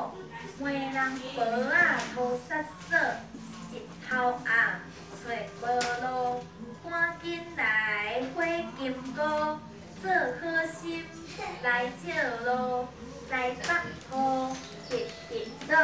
好，人婆仔头煞煞，日头暗找无路，赶紧来火金菇，做好心来借路，西北坡直直倒。